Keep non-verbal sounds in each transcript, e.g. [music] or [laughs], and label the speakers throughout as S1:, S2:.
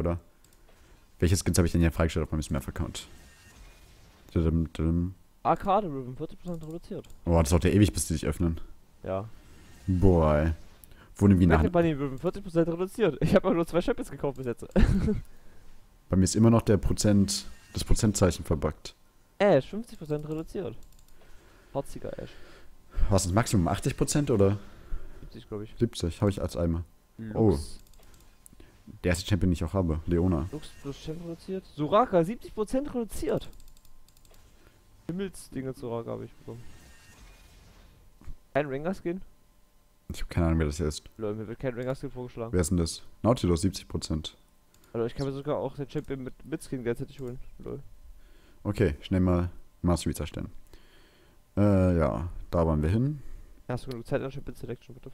S1: oder? Welche Skins habe ich denn hier freigestellt auf meinem Smurf-Account?
S2: Arcade Ribbon, 40% reduziert.
S1: Boah, das dauert ja ewig, bis die sich öffnen.
S2: Ja.
S1: Boah, ey. Wohnen wie nach.
S2: Bunny Ribbon, 40% reduziert. Ich habe aber nur zwei Champions gekauft bis jetzt. [laughs]
S1: Bei mir ist immer noch der Prozent, das Prozentzeichen verbuggt.
S2: Ash, 50% reduziert. Harziger Ash.
S1: Was ist das Maximum? 80% oder
S2: 70, glaube ich.
S1: 70? Habe ich als Eimer.
S2: Lux.
S1: Der erste Champion, den ich auch habe. Leona.
S2: Lux plus Champ reduziert. Soraka, 70% reduziert. Himmelsdinge Soraka habe ich bekommen. Kein Rengar-Skin?
S1: Ich habe keine Ahnung, wer das hier ist.
S2: Lol, mir wird kein Rengar-Skin vorgeschlagen.
S1: Wer ist denn das? Nautilus, 70%.
S2: Also ich kann mir sogar auch den Champion mit, mit Skin gleichzeitig holen. Lol.
S1: Okay, schnell mal Masteries erstellen. Äh, ja. Da wollen wir hin.
S2: Hast du genug Zeit der Champion Selection, fuck?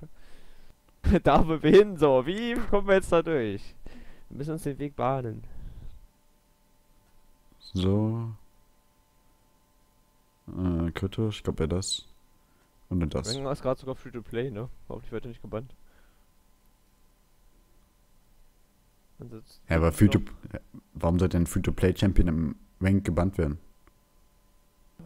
S2: [laughs] da wollen wir hin, so. Wie kommen wir jetzt da durch? Wir müssen uns den Weg bahnen.
S1: So. Äh, kritisch. Ich glaube, wer das. Und dann das.
S2: Ist gerade sogar free to play, ne? Hoffentlich wird er nicht gebannt.
S1: Ja, aber Free to, warum sollte ein Free-to-Play-Champion im Rank gebannt werden?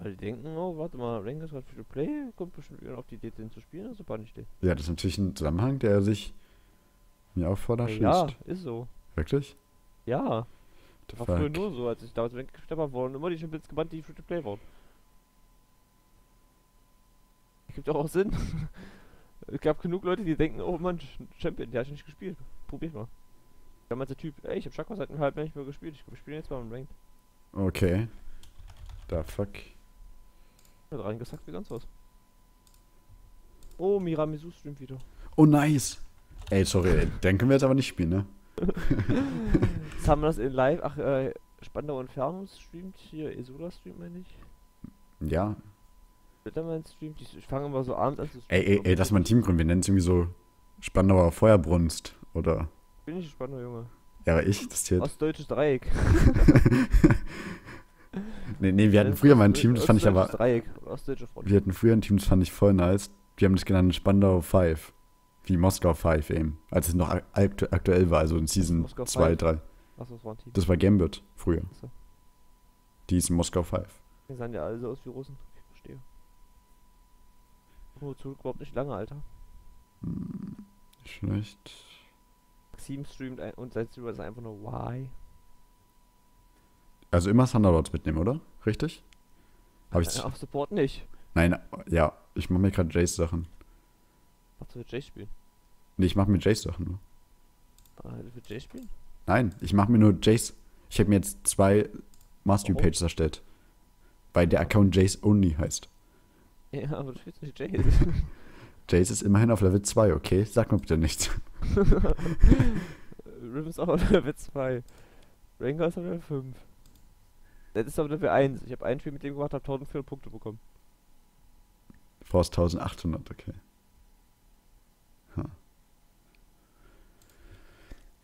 S2: Weil die denken, oh, warte mal, gerade free to play, kommt bestimmt irgendwann auf die Idee, den zu spielen, also bann ich den.
S1: Ja, das ist natürlich ein Zusammenhang, der sich mir auch vor schließt.
S2: Ja, ist so.
S1: Wirklich?
S2: Ja,
S1: The
S2: war früher
S1: fuck?
S2: nur so, als ich damals gespielt habe, wurden immer die Champions gebannt, die free to play waren. Gibt auch Sinn. [laughs] es gab genug Leute, die denken, oh Mann, Champion, der hat ich nicht gespielt. Probier mal. Damals der Typ, ey, ich hab Chakra seit einem halben Jahr nicht mehr gespielt, ich spiele jetzt mal im Rank.
S1: Okay. Da fuck.
S2: Hat reingesackt wie ganz was. Oh, Miramisu streamt wieder.
S1: Oh, nice. Ey, sorry, ey. den können wir jetzt aber nicht spielen, ne?
S2: Jetzt haben wir das in live. Ach, äh, Spandau und Fernus streamt hier. Esula streamt, meine ich.
S1: Ja.
S2: Bittermann streamt. Ich, fange immer so abends an zu
S1: Ey, ey, ey, lass mal ein Team gründen. Wir nennen es irgendwie so Spandauer Feuerbrunst. Oder.
S2: Bin ich Spandau, Junge.
S1: Ja, aber ich, das zählt.
S2: Ostdeutsches Dreieck. [laughs]
S1: nee, nee, wir hatten früher mal ein Team, das fand ich aber.
S2: Dreieck.
S1: Wir hatten früher ein Team, das fand ich voll nice. Wir haben das genannt Spandau 5. Wie Moskau 5 eben. Als es noch ak aktu aktuell war, also in Season
S2: Moskau
S1: 2,
S2: 5?
S1: 3.
S2: Achso, das war ein Team.
S1: Das war Gambit früher.
S2: Achso.
S1: Die ist Moskau 5.
S2: Die sahen ja alle so aus wie Russen. Ich verstehe. Zurück überhaupt nicht lange, Alter.
S1: Hm, schlecht.
S2: Maxim streamt ein und sein Streamer ist einfach nur Why.
S1: Also immer Thunderlords mitnehmen, oder? Richtig? Habe ich.
S2: Äh, auf Support nicht.
S1: Nein, ja, ich mache mir gerade Jace Sachen.
S2: Was wird Jay spielen?
S1: Nee, ich mache mir Jace Sachen nur.
S2: Ah, du willst Jay spielen?
S1: Nein, ich mache mir nur Jace. Ich habe mir jetzt zwei Mastery
S2: Warum?
S1: Pages erstellt. Weil der Account Jace Only heißt.
S2: Ja, aber du spielst nicht Jay. [laughs]
S1: Jace ist immerhin auf Level 2, okay? Sag mir bitte nichts.
S2: Riven ist auch auf Level 2. Rengar ist auf Level 5. Das ist auf Level 1. Ich habe ein Spiel mit dem gemacht, habe 1400 Punkte bekommen.
S1: Force 1800, okay. Ha.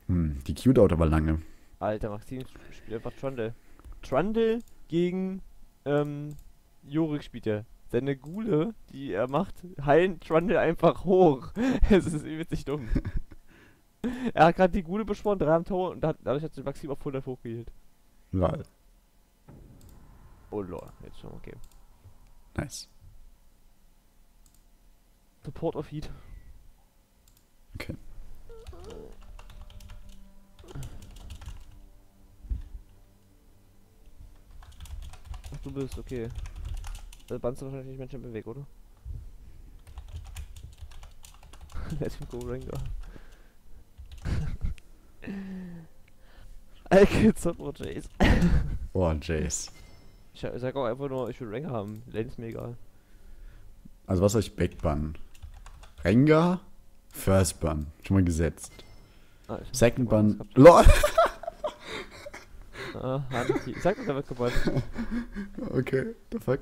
S1: Hm, die Q dauert aber lange.
S2: Alter, Maxim spielt einfach Trundle. Trundle gegen ähm, Jorik spielt er. Seine Gule, die er macht, heilen Trundle einfach hoch. [laughs] Es ist witzig dumm. [laughs] er hat gerade die Gule beschworen, drei am Tor und hat, dadurch hat sich Maxim auf 100 hochgehielt.
S1: Lol.
S2: Oh lol, jetzt schon okay.
S1: Nice.
S2: Support of Heat.
S1: Okay.
S2: Ach, du bist, okay. Da bannst du wahrscheinlich nicht Menschen im Weg, oder? Let him go, Rengar. I killed support Jace.
S1: Oh, Jace.
S2: Ich sa- sag auch einfach nur, ich will Rengar haben. Lane ist mir egal.
S1: Also was soll ich backbannen? Rengar? First Ban. Schon mal gesetzt.
S2: Ah, ich
S1: Second
S2: das
S1: LOL!
S2: Ah. Ich sag doch, der wird gebannt. [laughs]
S1: Okay, the fuck?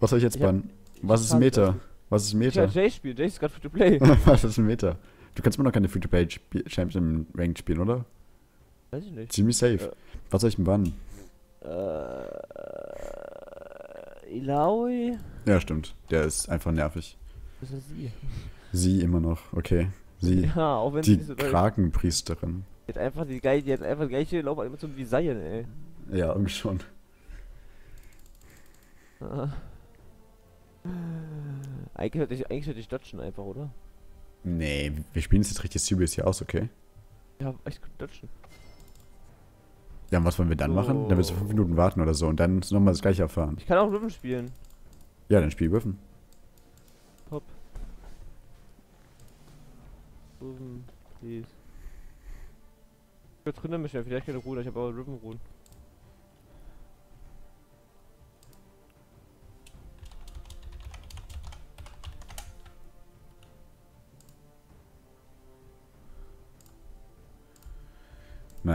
S1: Was soll ich jetzt
S2: Ich
S1: bannen? Was ist
S2: das-
S1: Was ist
S2: Ich will
S1: Meter?
S2: Jace spielen. Jace ist gerade free to play. [laughs]
S1: Was ist ein Meter? Du kannst mir noch keine Free-to-Play-Champions im Ranked spielen, oder?
S2: Weiß ich nicht.
S1: Ziemlich safe.
S2: Ja.
S1: Was soll ich denn bannen?
S2: Äh. Ilaoi?
S1: Ja, stimmt. Der ist einfach nervig.
S2: Das ist sie.
S1: Sie immer noch, okay. Sie. [laughs]
S2: Ja, auch wenn sie
S1: Die
S2: nicht so
S1: Krakenpriesterin.
S2: Die hat einfach die, die hat einfach die gleiche Laufanimation wie Zion, ey.
S1: Ja, irgendwie schon.
S2: Ah. Eigentlich hätte ich, eigentlich hätte ich dodgen einfach, oder?
S1: Nee, wir spielen es jetzt richtig serious hier aus, okay?
S2: Ja, echt gut dodgen.
S1: Ja, und was wollen wir dann machen? Dann müssen wir fünf Minuten warten oder so und dann nochmal das gleiche erfahren.
S2: Ich kann auch Riven spielen.
S1: Ja, dann spiel Würfen.
S2: Top. Riven, please. Ich drinnen mich ja, vielleicht keine Ruhe, ich habe aber Riven ruhen.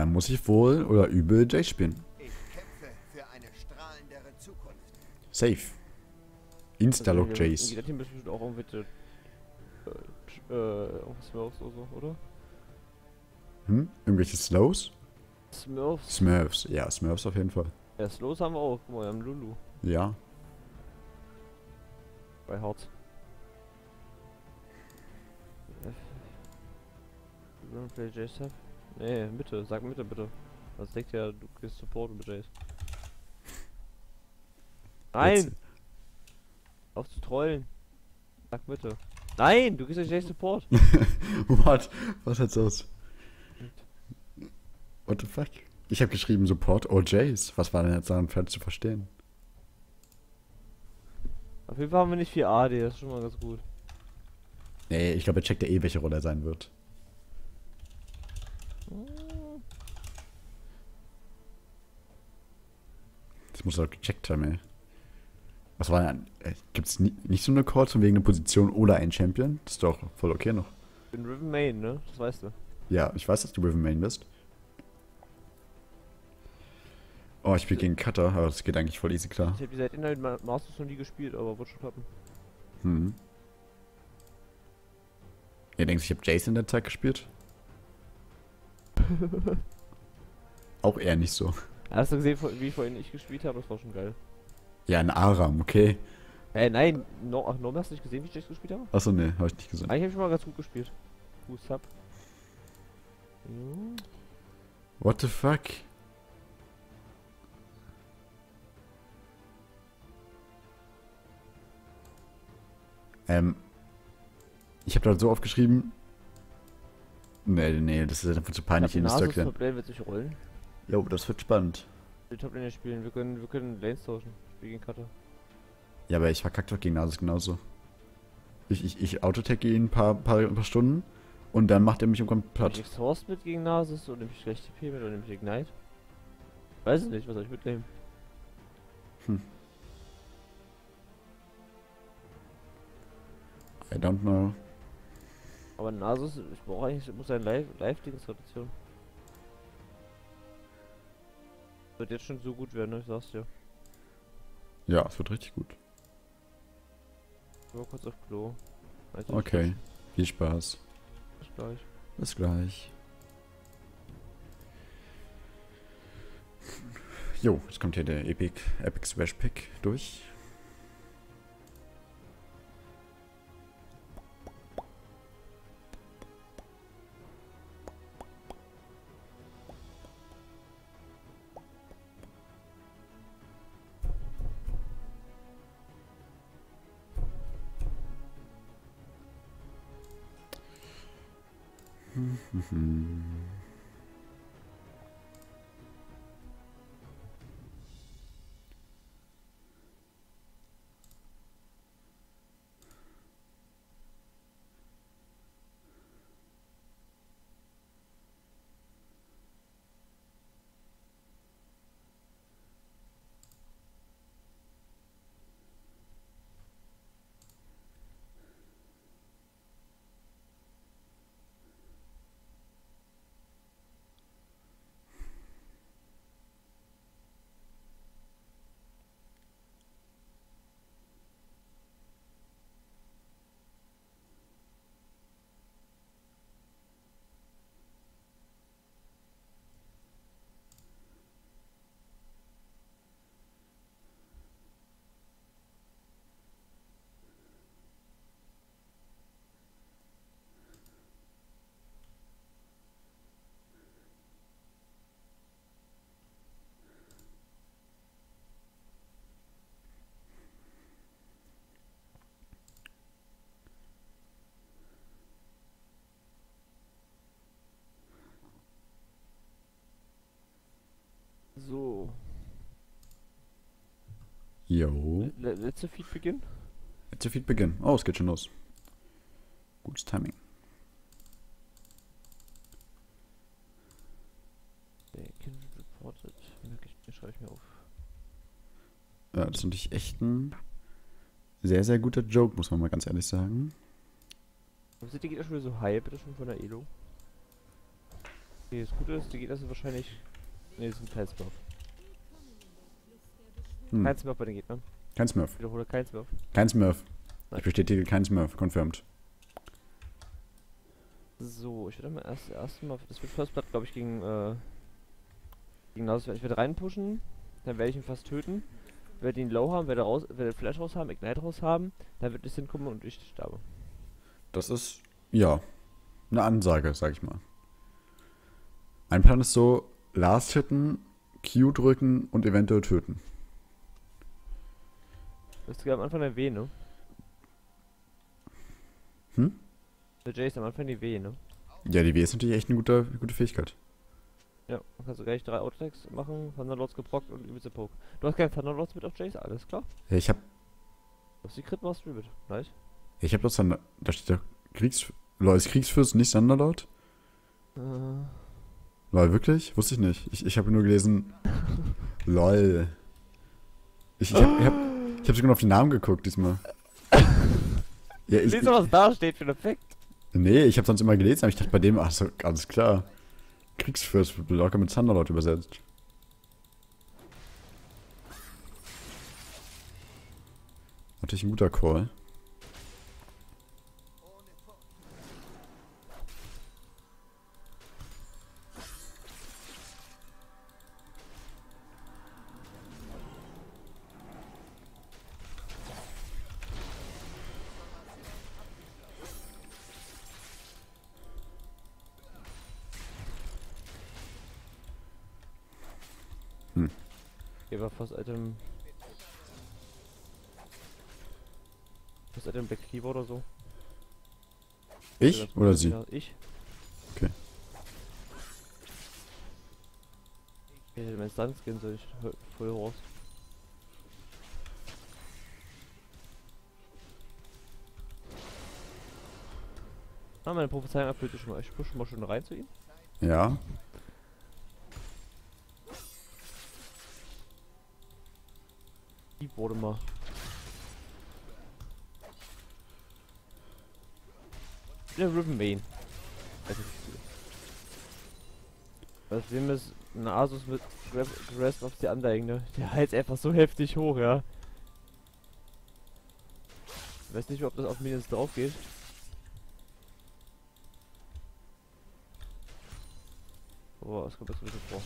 S1: Dann muss ich wohl oder übel Jay spielen.
S3: Ich kämpfe für eine strahlendere Zukunft.
S1: Safe. Insta-Lock
S2: Also,
S1: Jays.
S2: Jeder Team bestimmt auch irgendwelche. Äh, äh, auch Smurfs oder so, oder?
S1: Hm? Irgendwelche Slows?
S2: Smurfs.
S1: Smurfs. Ja, Smurfs auf jeden Fall.
S2: Ja, Slows haben wir auch. Guck mal, wir haben Lulu.
S1: Ja.
S2: Bei wanna play J-Seth? Nee, Mitte, sag Mitte bitte. Das denkt ja, du gehst Support mit Jace. Nein!
S1: Jetzt-
S2: Auf zu trollen. Sag Mitte. Nein, du gehst ja Jace Support. [laughs]
S1: What? Was hat's aus? What the fuck? Ich habe geschrieben Support or Jays. Was war denn jetzt daran falsch zu verstehen?
S2: Auf jeden Fall haben wir nicht viel AD, das ist schon mal ganz gut.
S1: Nee, ich glaube, er checkt ja eh, welche Rolle er sein wird. Das muss er doch gecheckt haben, ey. Was war denn? Äh, gibt's nie, nicht so eine Call von wegen einer Position oder ein Champion? Das ist doch voll okay noch.
S2: Ich bin Riven Main, ne? Das weißt du.
S1: Ja, ich weiß, dass du Riven Main bist. Oh, ich spiele gegen Cutter, aber das geht eigentlich voll easy klar.
S2: Ich habe die seit Inhalt Ma- Masters noch nie gespielt, aber wird schon klappen.
S1: Hm. Ihr denkt, ich habe Jason in der Zeit gespielt? [laughs] Auch eher nicht so.
S2: Hast du gesehen, wie vorhin ich gespielt habe? Das war schon geil.
S1: Ja, ein Aram, okay.
S2: Äh, nein, no, ach, Norm, hast du nicht gesehen, wie ich das gespielt habe?
S1: Achso, nee, habe ich nicht gesehen.
S2: Eigentlich habe ich schon mal ganz gut gespielt. Boost up. Ja.
S1: What the fuck? Ähm, ich habe da so aufgeschrieben. Nee, nee, das ist einfach zu peinlich in das Stöckchen.
S2: Lane wird sich rollen.
S1: Jo, das wird spannend.
S2: Die Top Lane spielen, wir können, wir können Lanes tauschen. Ich spiele gegen Cutter.
S1: Ja, aber ich verkacke doch gegen Nasus genauso. Ich, ich, ich autotagge ihn ein paar, paar, paar Stunden und dann macht er mich irgendwann
S2: Nehme
S1: platt.
S2: ich Exhaust mit gegen Nasus oder nehme ich gleich TP mit oder nehme ich Ignite? Weiß ich nicht, was soll ich mitnehmen?
S1: I don't know.
S2: Aber Nasus, ich brauche eigentlich, ich muss ein Live- Live-Dings-Rotation. Wird jetzt schon so gut werden, ne? ich sag's dir.
S1: Ja, es wird richtig gut.
S2: Ich war kurz auf Klo. Also
S1: Okay, viel Spaß.
S2: Bis gleich.
S1: Bis gleich. Jo, jetzt kommt hier der Epic, Epic Smash Pick durch. ふふん。Jo.
S2: Le letzte Feed beginnen?
S1: Zu viel Beginn. Oh, es geht schon los. Gutes Timing.
S2: Bacon reported. Den schreibe ich mir auf.
S1: Ja, das ist natürlich echt ein sehr, sehr guter Joke, muss man mal ganz ehrlich sagen.
S2: Sind die Gegner schon wieder so high, bitte schon von der Elo? Okay, das Gute ist, die Gegner sind wahrscheinlich. Ne, das sind kein Smurf.
S1: Hm.
S2: Kein Smurf bei den Gegnern.
S1: Kein Smurf.
S2: Wiederhole kein Smurf.
S1: Kein Smurf.
S2: Nein.
S1: Ich bestätige kein Smurf. Confirmed.
S2: So, ich werde mal erst erst mal. Das wird First Blood, glaube ich, gegen. Äh, gegen Nasus. Ich werde reinpushen. Dann werde ich ihn fast töten. Werde ihn low haben, werde, raus, werde Flash raus haben, Ignite raus haben. Dann wird es hinkommen und ich sterbe.
S1: Das ist, ja, eine Ansage, sag ich mal. Ein Plan ist so, Last hitten, Q drücken und eventuell töten.
S2: Das ist am Anfang der W, ne?
S1: Hm?
S2: Der Jay ist am Anfang die W, ne?
S1: Ja, die W ist natürlich echt eine gute, gute Fähigkeit.
S2: Ja, kannst du gleich drei Autotacks machen, Thunderlords geprockt und übelste Poke. Du hast keinen Thunderlords mit auf Jace, alles klar.
S1: Ja, ich hab,
S2: Du hast die Crit Mastery mit. Nice.
S1: ich hab das dann, da steht ja Kriegs, Lol, ist Kriegsfürst nicht Thunderlord?
S2: Äh,
S1: Lol, wirklich? Wusste ich nicht. Ich, ich habe nur gelesen, [laughs] lol. Ich, ich, hab, ich, hab, ich hab sogar noch auf die Namen geguckt diesmal. Ja, ich,
S2: Lies doch, was da steht für ein Effekt.
S1: Nee, ich habe sonst immer gelesen, aber ich dachte bei dem, ach so, alles klar. Kriegsfürst wird locker mit Thunderlord übersetzt. Natürlich ein guter Call. Ich oder sie?
S2: Ja, ich.
S1: Okay.
S2: Ich hätte meinen Sunskin, soll ich voll raus. Ah, meine Prophezeiung erfüllt sich schon mal. Ich push schon mal schon rein zu ihm.
S1: Ja.
S2: Die wurde mal. Der Riven Main. Das Problem ist, ein Asus mit Grasp auf die Anleigende. Der heizt einfach so heftig hoch, ja. Ich weiß nicht, ob das auf Minions drauf geht. Boah, es kommt das wirklich vor.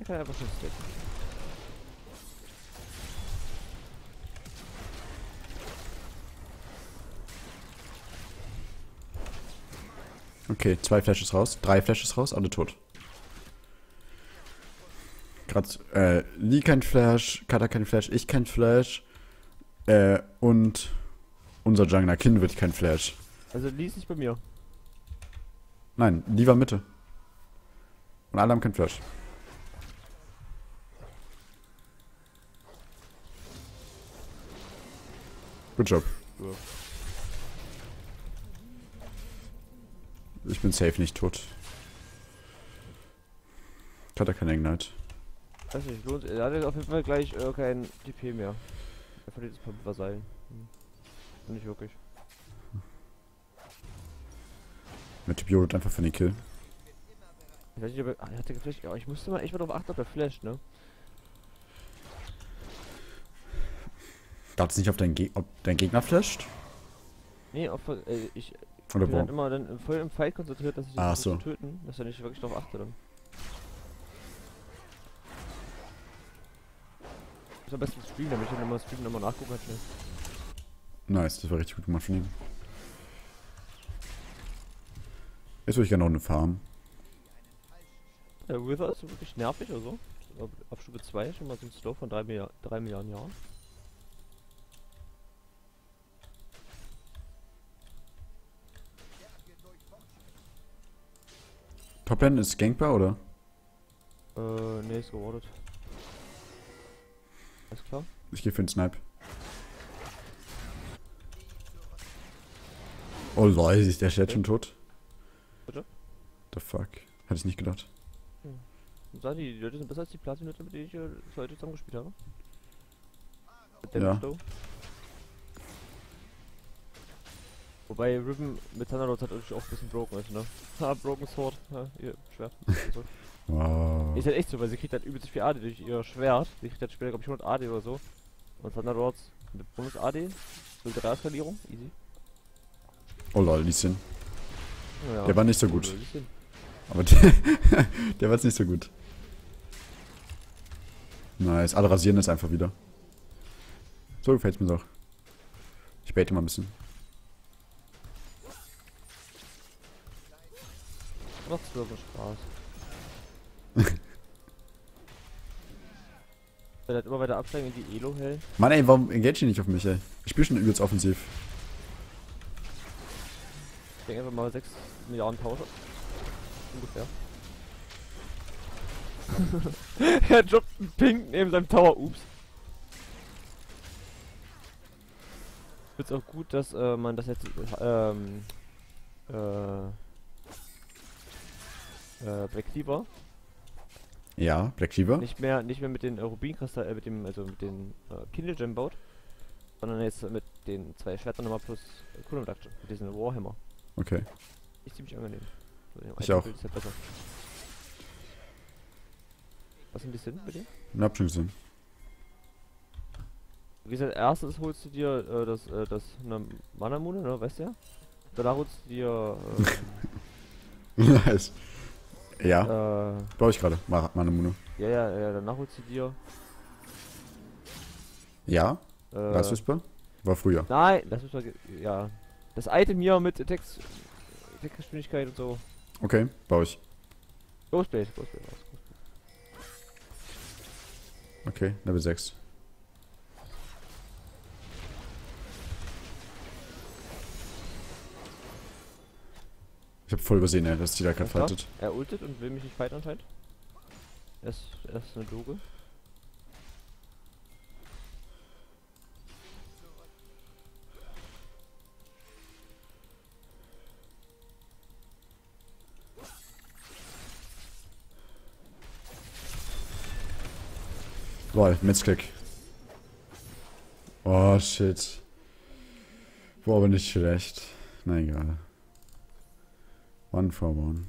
S2: Er kann einfach schon stacken.
S1: Okay, zwei Flashes raus, drei Flashes raus, alle tot. Grad, äh, Lee kein Flash, Kata kein Flash, ich kein Flash, äh, und unser Jungler Kin wird kein Flash.
S2: Also lies nicht bei mir.
S1: Nein, Lee war Mitte. Und alle haben kein Flash. Good job.
S2: Ja.
S1: Ich bin safe nicht tot. Kata kein Ignite.
S2: Weiß nicht, lohnt. Er hat jetzt auf jeden Fall gleich äh, kein TP mehr. Er verliert das paar Vasallen. Hm. Nicht wirklich.
S1: Mit Typ Jodot einfach für den Kill.
S2: Ich weiß nicht, ob er. Ah, er hatte geflasht. Ja, ich musste mal echt mal darauf achten, ob er flasht, ne?
S1: Darfst nicht auf deinen, Ge ob dein Gegner flasht?
S2: Nee, auf, äh, ich
S1: Oder
S2: bin halt immer dann voll im Fight konzentriert, dass ich versuche
S1: so.
S2: töten, dass er nicht wirklich darauf achte dann. Ich muss am besten streamen, damit ich dann immer streamen immer nachgucken kann schnell.
S1: Nice, das war richtig gut gemacht von ihm. Jetzt würde ich gerne noch eine Farm.
S2: Der Wither ist wirklich nervig oder so. Auf- Stufe 2 schon mal so ein Slow von 3 Milliard, drei Milliarden Jahren.
S1: Toplane ist gankbar, oder?
S2: Äh, nee, ist gewartet. Alles klar.
S1: Ich gehe für den Snipe. Oh lol, ist der Chat schon tot?
S2: Bitte?
S1: The fuck? Hatte ich nicht gedacht.
S2: Und sagen die, die Leute sind besser als die Platin-Leute, mit denen ich äh, heute zusammengespielt habe. Mit
S1: Ja.
S2: Flow. Wobei Riven mit Thunderlords hat natürlich auch ein bisschen broken ist, ne? Ha, [laughs] Broken Sword, ja, ihr Schwert. so. [laughs]
S1: Wow.
S2: Ist halt echt so, weil sie kriegt halt übelst viel AD durch ihr Schwert. Sie kriegt halt später, glaube ich, 100 AD oder so. Und Thunderlords mit Bonus AD. Militäraskalierung, easy.
S1: Oh lol, Lieschen.
S2: Ja,
S1: Der war nicht so gut. Aber der, der war jetzt nicht so gut. Nice. Alle rasieren es einfach wieder. So gefällt's mir doch. Ich bete mal ein bisschen.
S2: Macht's mir aber Spaß. [laughs] Wenn halt immer weiter absteigen in die Elo hell.
S1: Mann ey, warum engage ihr nicht auf mich ey? Ich spiele schon übelst offensiv.
S2: Ich denke einfach mal 6 Milliarden Tauscher. Ungefähr. [laughs] er droppt einen Pink neben seinem Tower, ups. Wird's auch gut, dass äh, man das jetzt ähm, äh, äh, Black Cleaver
S1: Ja, Black Cleaver.
S2: nicht mehr nicht mehr mit den äh, Rubinkristall, äh, mit dem also mit den äh, Kindle Gem baut, sondern jetzt mit den zwei Schwertern nochmal plus äh, Kunde Reduction, mit diesem Warhammer.
S1: Okay.
S2: Ist ziemlich angenehm. So,
S1: Ich auch.
S2: Bild Ist halt besser. Was sind die Sinn bei dir?
S1: Hab schon gesehen.
S2: Gehst als erstes holst du dir äh, das, äh, das ne, Manamune, ne, weißt du ja? Danach holst du dir [laughs]
S1: nice. Ja,
S2: äh,
S1: baue ich gerade. Ma- Manemune.
S2: ja, ja, ja, danach holst du dir
S1: Ja,
S2: äh,
S1: Last Whisper. War früher.
S2: Nein, das ist ja. Das Item hier mit Text Textgeschwindigkeit und so.
S1: Okay, baue ich.
S2: Ghostblade, Ghostblade was.
S1: Okay, Level 6. hab voll übersehen, ey, dass die da gerade fightet.
S2: Er ultet und will mich nicht fighten anscheinend. Er ist, er ist eine Doge.
S1: Lol, Mitzklick. Oh, shit. War aber nicht schlecht. Na egal. One for one.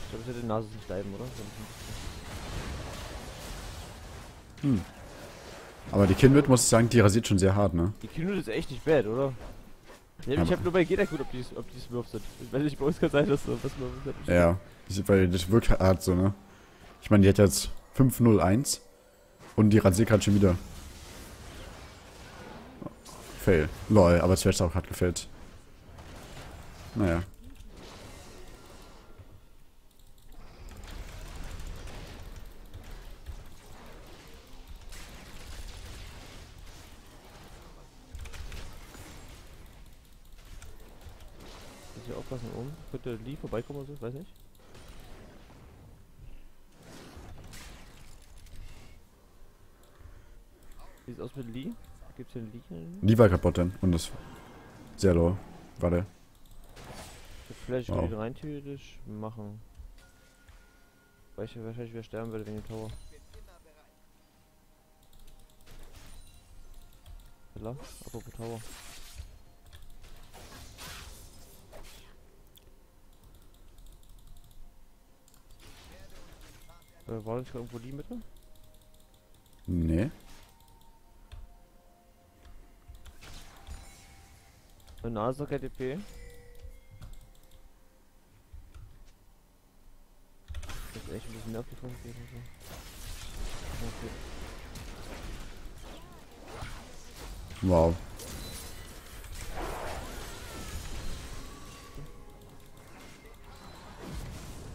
S2: Ich glaube, es hätte die Nase nicht bleiben, oder?
S1: Hm. Aber die Kinwit, muss ich sagen, die rasiert schon sehr hart, ne?
S2: Die Kinut ist echt nicht bad, oder? Ja, ich habe nur bei Geda gut, ob die, ob die Smurfs sind. Ich weiß nicht, bei uns kann sein, dass so was Smurfs sind.
S1: Ja. Weil das wirkt hart so, ne? Ich meine, die hat jetzt 5-0-1 und die rasiert gerade schon wieder. Fail. Lol, aber es wäre auch hart gefällt. Naja.
S2: Muss ich aufpassen oben. Könnte Lee vorbeikommen oder so, weiß nicht. Wie sieht's aus mit Lee? Gibt's hier einen Lee?
S1: Die war kaputt dann und das sehr low. Warte.
S2: Vielleicht
S1: Wow.
S2: kann ich rein theoretisch machen. Weil ich wahrscheinlich wieder sterben werde wegen dem Tower. Hoppla, apropos Tower. Äh, war nicht irgendwo die Mitte?
S1: Nee.
S2: Eine Nase KDP. Das ist echt ein bisschen nervig von dir. So. Okay.
S1: Wow.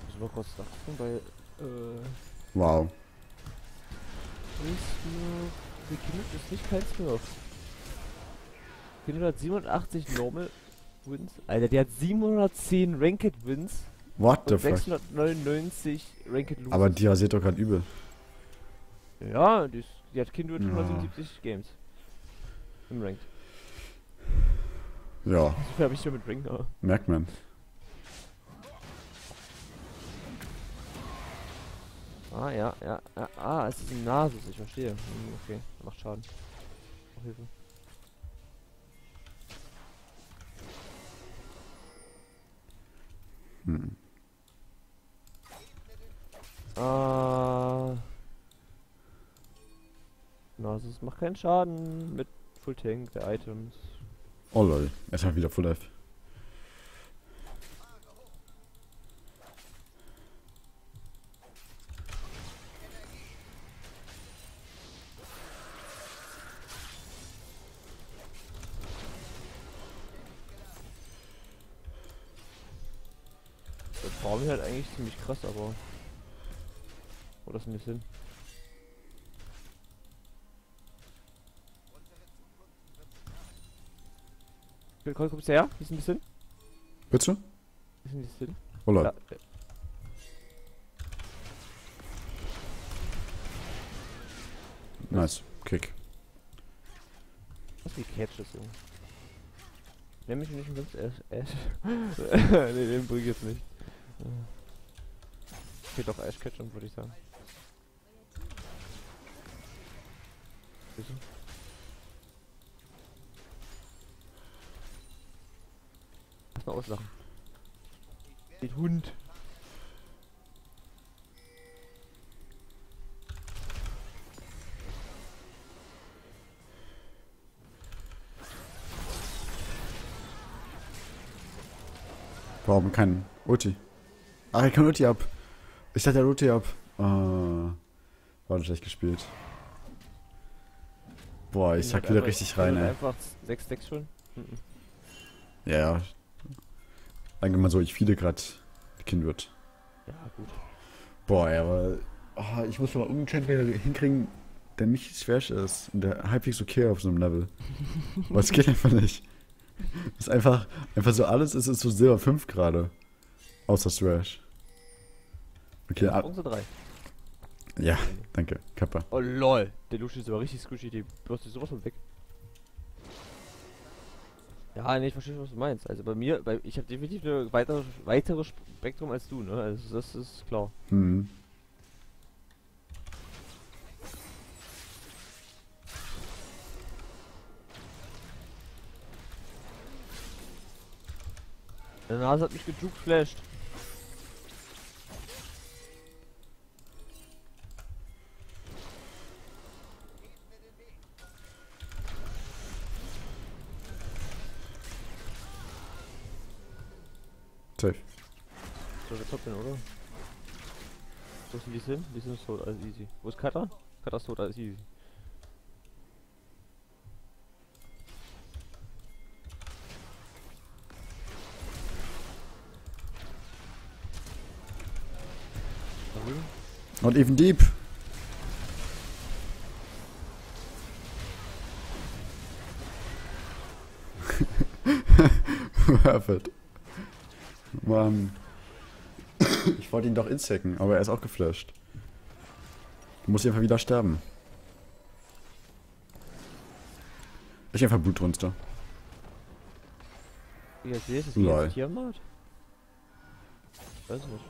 S2: Muss mal kurz nachgucken, weil äh,
S1: Wow.
S2: Smurf. Die Kinect ist nicht kein Smurf. Kinect hat 87 Normal Wins. Alter, der hat 710 Ranked Wins
S1: What the
S2: Und
S1: fuck?
S2: 699 Ranked Losers.
S1: Aber die rasiert doch gerade übel.
S2: Ja, die, ist, die hat Kindred
S1: Ja.
S2: 177 Games. Im Ranked.
S1: Ja,
S2: So viel habe ich schon mit Ranked, aber.
S1: merkt man.
S2: Ah, ja, ja, ja. Ah, es ist ein Nasus, ich verstehe. Hm, okay, macht Schaden. Auf Hilfe.
S1: Hm.
S2: Ah. Nasus macht keinen Schaden mit Full Tank der Items.
S1: Oh lol, erstmal wieder Full Life.
S2: Ziemlich krass, aber. Wo das ein bisschen? Komm, kommst du her? Ist ein bisschen?
S1: Bitte?
S2: Ist ein bisschen?
S1: Oh lol.
S2: Ja, äh,
S1: Nice. Kick.
S2: Was die Catches, Junge? Nenn mich nicht ganz Ash. Ash. nee, den bring ich jetzt nicht. Okay, doch Ash Ketchum, würde ich sagen. Bitte? Lass mal auslachen. Den Hund.
S1: Warum kein Ulti? Ach, er kann Ulti ab. Ich dachte, er hat Ulti ab. Ah, war schlecht gespielt. Boah, ich
S2: hat
S1: wieder richtig rein,
S2: hat
S1: ey.
S2: Einfach 6 Decks schon. Mhm.
S1: Ja. Sagen mal so, ich viele gerade Kind wird.
S2: Ja, gut.
S1: Boah, ey, aber ah, ich muss mal irgendeinen Champion hinkriegen, der nicht Thrash ist und der halbwegs okay auf so einem Level. [laughs] Aber es geht einfach nicht. Das ist einfach, einfach so alles ist, ist so Silber 5 gerade. Außer Thrash. Okay, ab,
S2: Bronze 3.
S1: ja, danke. Kappa.
S2: Oh lol, der Lucius ist aber richtig squishy, die bloß sowas von weg. Ja, nee, ich verstehe schon, was du meinst. Also bei mir, bei, ich habe definitiv eine weitere, weitere Spektrum als du, ne? Also das ist klar.
S1: Hm.
S2: Der Nase hat mich gejukeflasht.
S1: Safe.
S2: So, der Top hin, oder? Wo ist denn die hin? Die sind tot, alles easy. Wo ist Kata? Kata ist tot, alles easy.
S1: Not even deep. [laughs] Perfekt. Mann. Ich wollte ihn doch insecken, aber er ist auch geflasht. Du musst einfach wieder sterben. Ich einfach Blutrunster.
S2: Wie jetzt es
S1: Lol.
S2: jetzt Tiamat? Weiß nicht.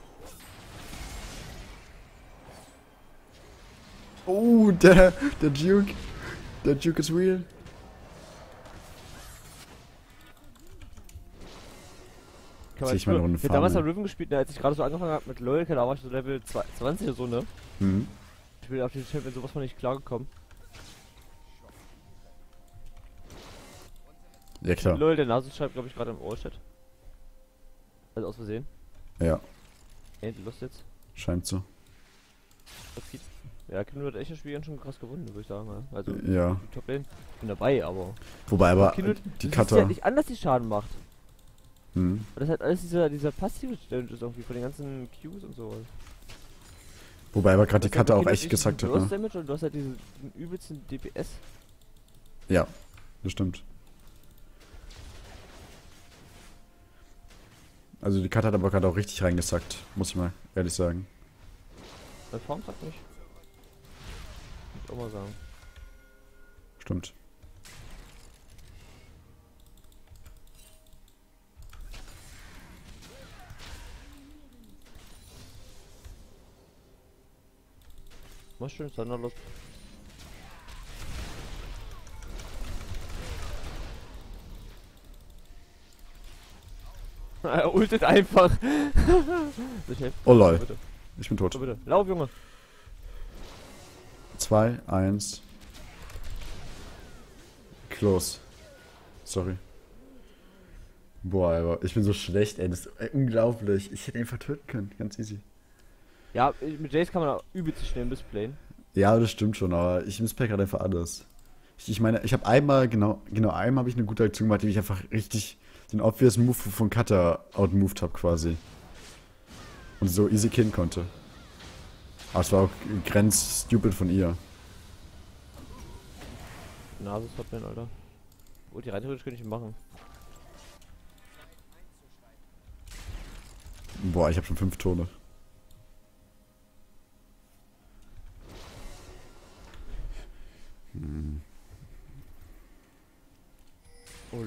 S1: Oh, der, der Duke. Der Duke ist real.
S2: Kann
S1: Zieh ich mal eine Runde
S2: damals am Riven gespielt, ne, als ich gerade so angefangen habe mit LoL, da war ich so Level 2 20 oder so, ne?
S1: Mhm.
S2: Ich bin auf den Champion sowas von nicht klargekommen.
S1: Ja, klar.
S2: LoL, der Nasus schreibt, glaube ich, gerade im All-Chat. Also aus Versehen.
S1: Ja,
S2: Ey, die Lust jetzt.
S1: scheint so.
S2: Ja, Kim hat echt das Spiel ganz schön krass gewonnen, würde ich sagen. ja. Also,
S1: Ja.
S2: die Top Lane. Ich bin dabei, aber.
S1: Wobei aber
S2: Kindred,
S1: die
S2: siehst ja nicht an, dass die Schaden macht.
S1: Hm.
S2: Aber das hat alles dieser, dieser passive Challenge ist irgendwie von den ganzen Qs und so.
S1: Wobei aber gerade die
S2: Du hast halt
S1: auch echt gesagt hat,
S2: Burst
S1: ne?
S2: Damage und du hast halt diesen, übelsten DPS.
S1: Ja, das stimmt. Also die Karte hat aber gerade auch richtig reingesackt, muss ich mal ehrlich sagen.
S2: Mein Form sagt nicht. Muss ich auch mal sagen.
S1: Stimmt.
S2: Mach schön, Sonderlust. [laughs] er ultet einfach. [laughs]
S1: Oh lol,
S2: Bitte,
S1: ich bin tot.
S2: so bitte. Lauf, Junge.
S1: 2, 1. Close. Sorry. Boah, aber ich bin so schlecht, ey. Das ist unglaublich. Ich hätte ihn vertöten können, ganz easy.
S2: Ja, mit Jace kann man auch übelst schnell missplayen.
S1: Ja, das stimmt schon, aber ich misspack gerade einfach alles. Ich, ich meine, ich habe einmal, genau, genau einmal habe ich eine gute Aktion gemacht, die ich einfach richtig den obvious Move von Cutter outmoved habe quasi. Und so easy killen konnte. Aber es war auch grenz stupid von ihr.
S2: Nase Hotman, Alter. Oh, die rein theoretisch könnte ich machen.
S1: Boah, ich habe schon fünf Tone.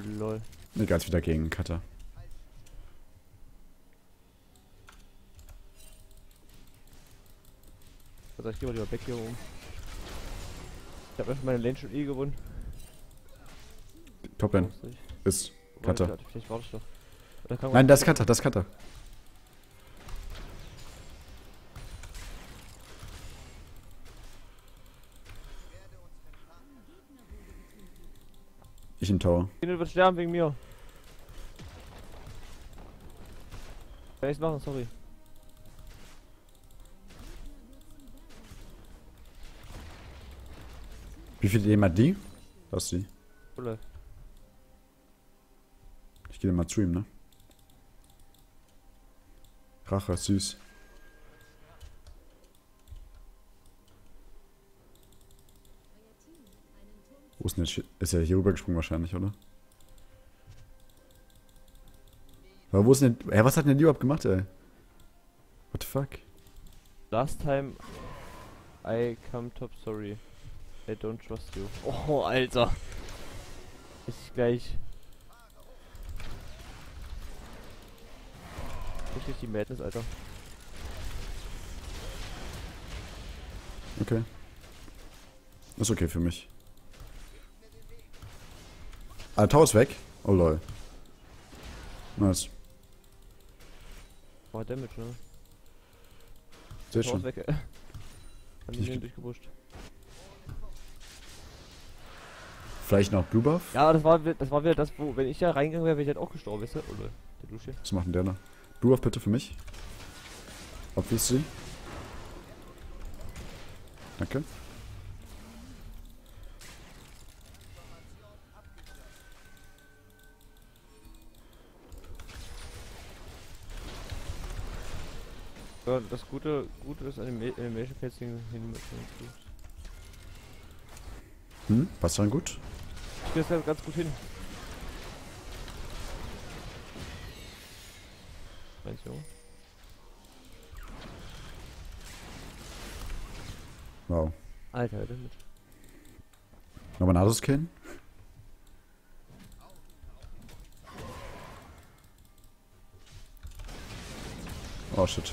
S2: Lol.
S1: Egal, ist wieder gegen Cutter.
S2: Also ich geh mal lieber weg hier oben. Ich habe einfach meine Lane schon eh gewonnen. Brauchst nicht.
S1: ist Cutter.
S2: Vielleicht warte ich doch.
S1: Nein, das ist Cutter, das ist Cutter. Ich im Tower.
S2: Kino wird sterben wegen mir. Kann ich's machen, sorry.
S1: Wie viel Leben hat die? Was die?
S2: Oder?
S1: Ich gehe mal zu ihm, ne? Rache, süß. Wo ist denn jetzt? Ist er hier rübergesprungen wahrscheinlich, oder? Aber wo ist denn... Hä, was hat denn der überhaupt gemacht, ey? What the fuck?
S2: Last time I come top, sorry. I don't trust you. Oh, Alter. Ich gleich. Richtig die Madness, Alter.
S1: Okay. Ist okay für mich. Ah, Tower ist weg. Oh lol. Nice.
S2: Boah, Damage, ne?
S1: Sehr schön.
S2: weg, ey. Haben die durchgepusht.
S1: Vielleicht noch Blue Buff?
S2: Ja, das war, das war wieder das, wo, wenn ich da reingegangen wäre, wäre ich halt auch gestorben, weißt du? Oder der Dusche.
S1: Was macht denn der da? Blue Buff bitte für mich. Obviously. Danke.
S2: Ja, das Gute, Gute ist Anima Animation Pacing hin.
S1: Hm, passt dann gut.
S2: Ich krieg das ganz- ganz gut hin. Meinst du?
S1: Wow.
S2: Alter, damit.
S1: Nochmal Nasus killen? Oh shit.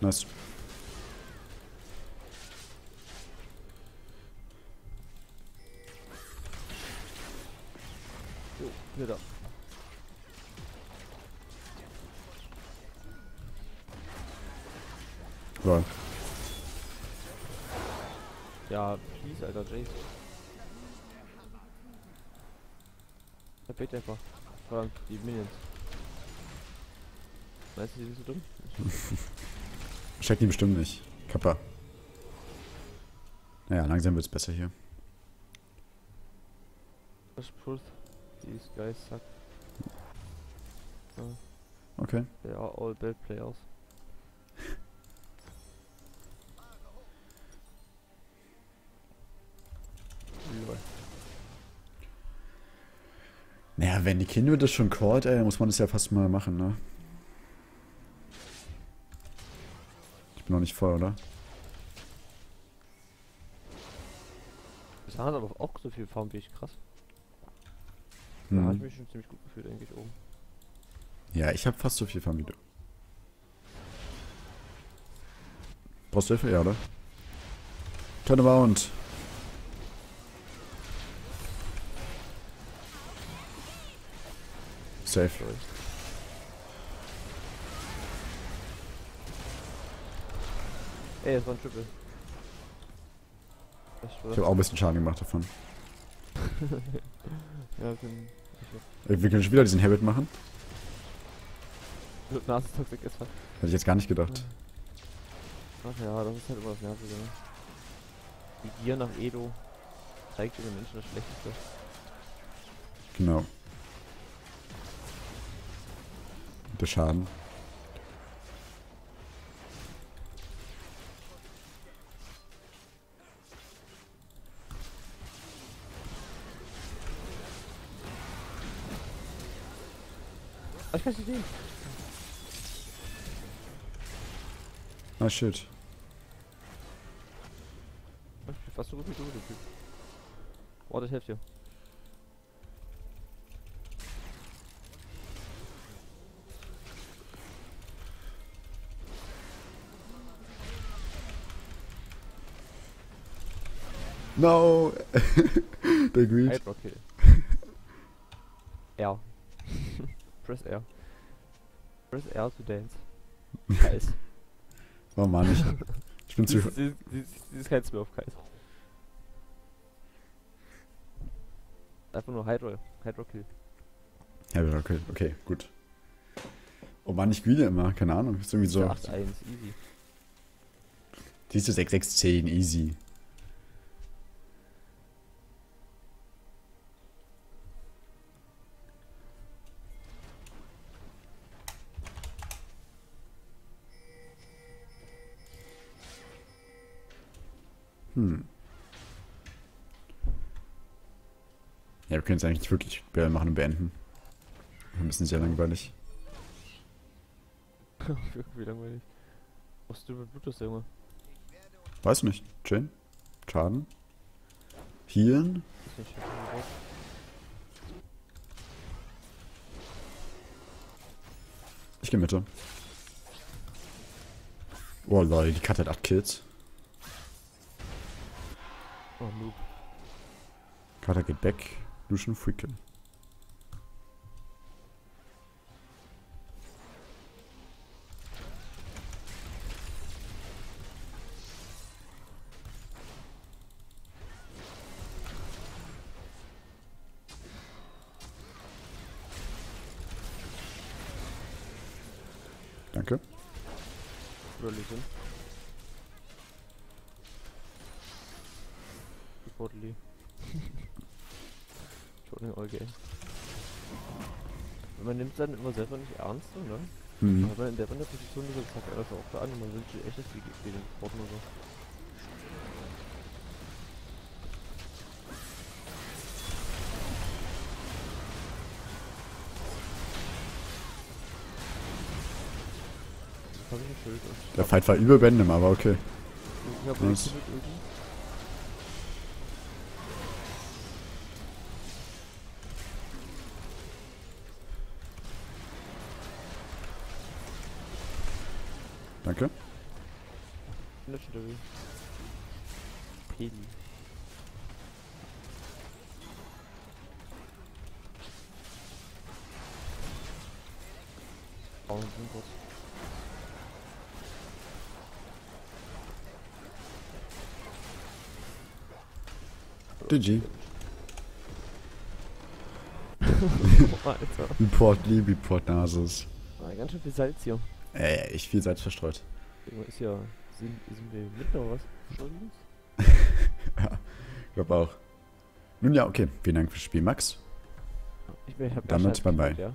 S1: Nice.
S2: Jo, wieder.
S1: Lol.
S2: Ja, please, Alter, Jace. Der bait einfach. Verdammt, die Minions. Weißt du, die sind so dumm? [laughs]
S1: Checkt ihn bestimmt nicht. Kappa. Naja, langsam wird's besser hier. Okay.
S2: They are all bad players.
S1: naja, wenn die Kinder das schon callt, ey, muss man das ja fast mal machen, ne? Noch nicht voll, oder?
S2: Wir haben aber auch so viel Farm wie ich, krass. Da habe ich mich schon ziemlich gut gefühlt eigentlich oben.
S1: Ja, ich habe fast so viel Farm wie du. Brauchst du Hilfe? Ja, oder? Turnaround. Safe.
S2: Ey, es war ein Triple. Das
S1: Ich habe auch ein bisschen Schaden gemacht davon. [laughs]
S2: Ja, bin.
S1: Wir können schon wieder diesen Habit machen.
S2: Hab Nasentoxik ist fast.
S1: Hätte ich jetzt gar nicht gedacht.
S2: Ach ja, das ist halt immer das Nervige. Ne? Die Gier nach Edo zeigt den Menschen das Schlechteste.
S1: Genau. Der Schaden.
S2: Ah, ich kann sie sehen.
S1: Ah, shit.
S2: Ich bin fast so gut wie du, der Typ. Warte, ich helfe dir.
S1: No! [laughs] Der Greed.
S2: Hydro Kill. [laughs] R. Press R. Press R to dance. [laughs] Kais.
S1: Oh Mann, ich, ich bin zu.
S2: sie, sie ist kein Smurf, Kais. Einfach nur Hydro, Hydro Kill.
S1: Ja, okay, okay, gut. Oh Mann, ich greede immer, keine Ahnung. Ist irgendwie so.
S2: 8-1, easy.
S1: Diese 6610, easy. Ja, wir können jetzt eigentlich wirklich machen und beenden. Ein bisschen sehr langweilig. [laughs]
S2: Wie langweilig. Was du mit Bluetooth, Junge?
S1: Weiß nicht. Jane? Schaden? Healen? Ich geh Mitte. Oh lol, die Karte hat 8 Kills.
S2: Oh, Noob.
S1: Karte geht back. Lucian Freakin.
S2: So, ne?
S1: Mhm.
S2: Aber in der in der Position ist es halt alles auch da an und man wünscht sich echt, dass die den brauchen oder so.
S1: Der Fight war übel random, aber okay.
S2: ich hab
S1: Nice. Danke.
S2: Legendary. Peli.
S1: GG.
S2: Oh, Alter.
S1: Report, lieb, Report Nasus.
S2: Ah, ganz schön viel Salz hier.
S1: Äh, ich viel Salz verstreut.
S2: Ist ja. Sind, sind wir mitten oder was? [laughs]
S1: Ja, glaub auch. Nun ja, okay. Vielen Dank fürs Spiel, Max.
S2: Ich bin, ich hab
S1: Damit bye.
S2: gespielt, Ja.